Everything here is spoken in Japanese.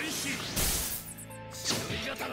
開始注意刀